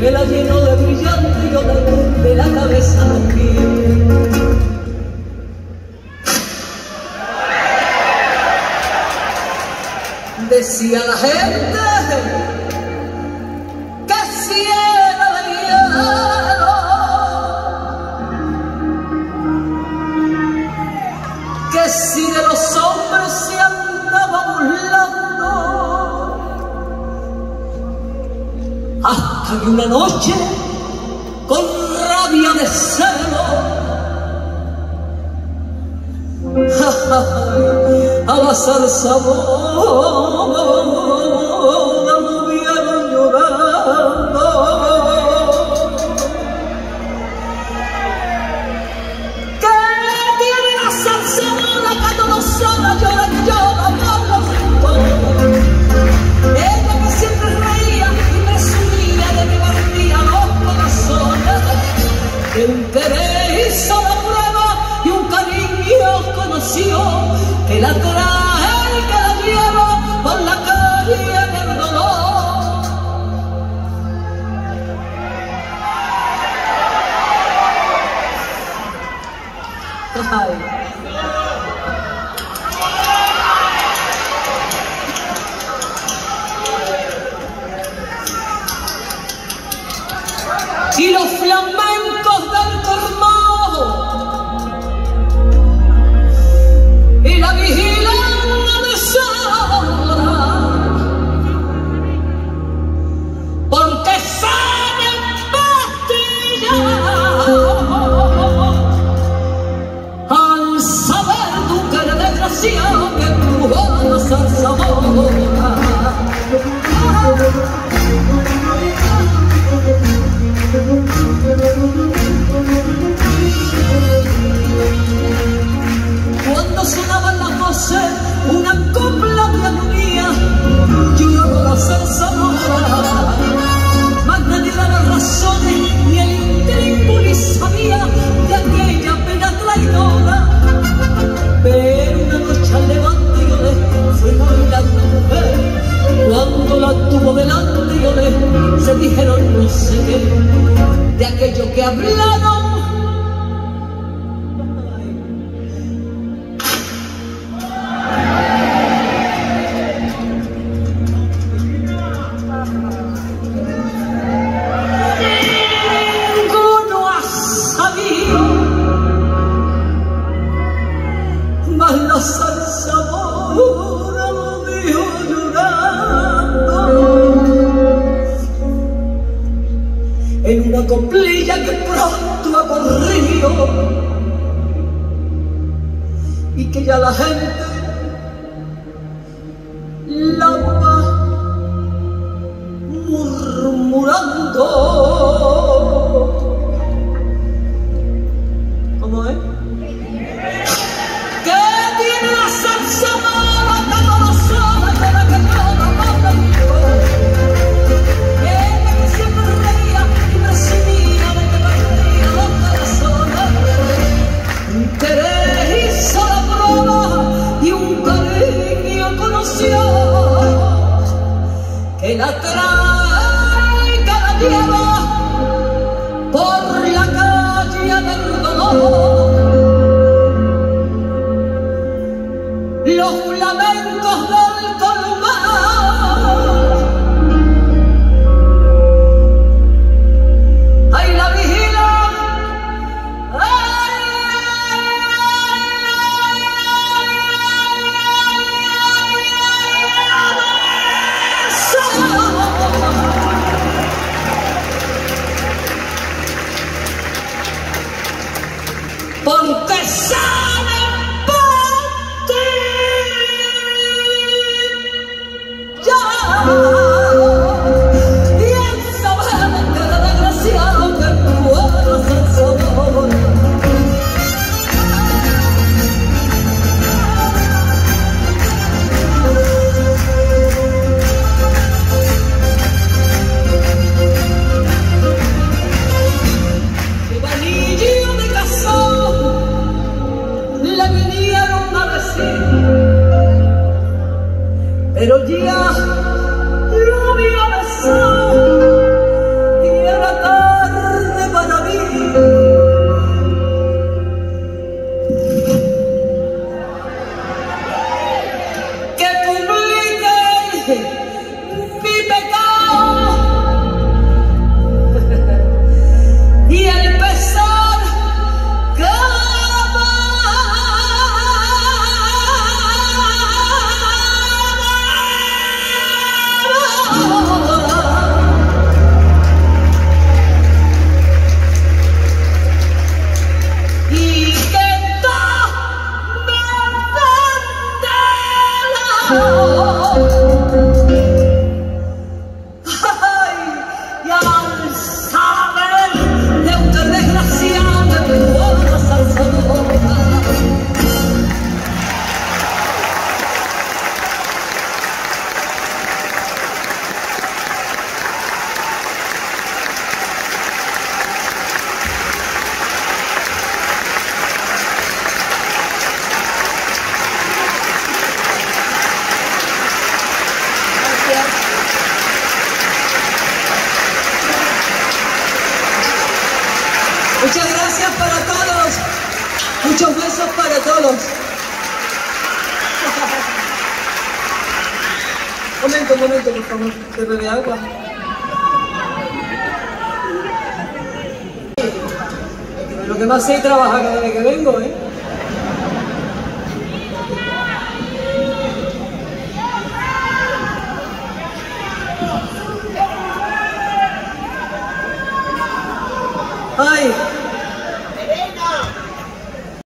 me la llenó de brillante y yo de la cabeza rompí. Decía la gente. con rabia de celo. a la salsa veréis a la prueba y un cariño conocido que la trae el que la lleva por la calle del dolor. Y los ささまを dijeron no sé qué de aquello que hablaron coplia que pronto aborrido y que ya la gente atrae cada día más por la calle del dolor. Muchos besos para todos. Momento, un momento, por favor. ¿Te bebe agua? Lo que más sé es trabajar cada vez que vengo, ¿eh? Ay,